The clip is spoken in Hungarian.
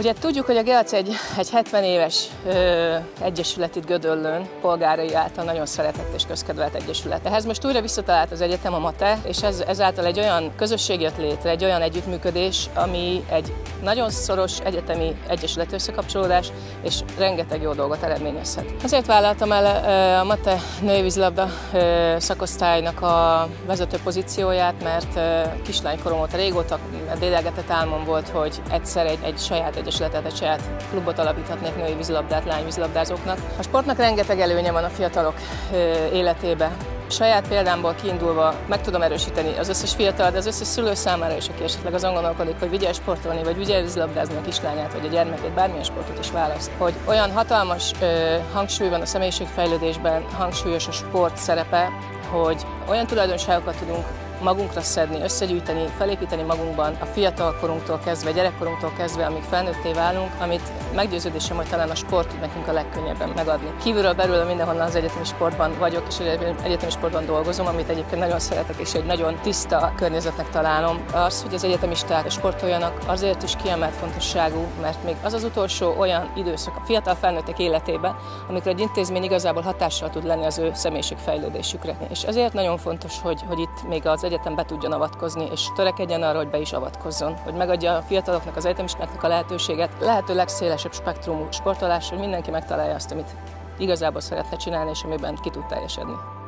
Ugye tudjuk, hogy a GEAC egy, egy 70 éves ö, egyesület itt Gödöllőn, polgárai által nagyon szeretett és közkedvelt egyesület. Ehhez most újra visszatalált az egyetem a MATE, és ez, ezáltal egy olyan közösség jött létre, egy olyan együttműködés, ami egy nagyon szoros egyetemi egyesület összekapcsolódás, és rengeteg jó dolgot eredményezhet. Azért vállaltam el a MATE női vízilabda szakosztálynak a vezető pozícióját, mert kislánykorom óta régóta dédelgetett álmom volt, hogy egyszer egy, egy saját egyesületet, egy saját klubot alapíthatnék női vízilabdát, lányvízilabdázóknak. A sportnak rengeteg előnye van a fiatalok életébe. Saját példámból kiindulva meg tudom erősíteni az összes fiatal, de az összes szülő számára is, aki esetleg azon gondolkodik, hogy vigye sportolni, vagy vigye vízilabdázni a kislányát, vagy a gyermekét, bármilyen sportot is választ. Hogy olyan hatalmas ö, hangsúly van a személyiségfejlődésben, hangsúlyos a sport szerepe, hogy olyan tulajdonságokat tudunk magunkra szedni, összegyűjteni, felépíteni magunkban a fiatal korunktól kezdve, gyerekkorunktól kezdve, amíg felnőtté válunk, amit meggyőződésem, hogy talán a sport tud nekünk a legkönnyebben megadni. Kívülről belül mindenhonnan az egyetemi sportban vagyok, és egyetemi sportban dolgozom, amit egyébként nagyon szeretek, és egy nagyon tiszta környezetnek találom. Az, hogy az egyetemisták sportoljanak, azért is kiemelt fontosságú, mert még az az utolsó olyan időszak a fiatal felnőttek életében, amikor egy intézmény igazából hatással tud lenni az ő személyiségfejlődésükre. És ezért nagyon fontos, hogy, hogy itt még az egyetem be tudjon avatkozni, és törekedjen arra, hogy be is avatkozzon, hogy megadja a fiataloknak, az egyetemistáknak a lehetőséget, lehető legszélesebb spektrumú sportolás, hogy mindenki megtalálja azt, amit igazából szeretne csinálni, és amiben ki tud teljesedni.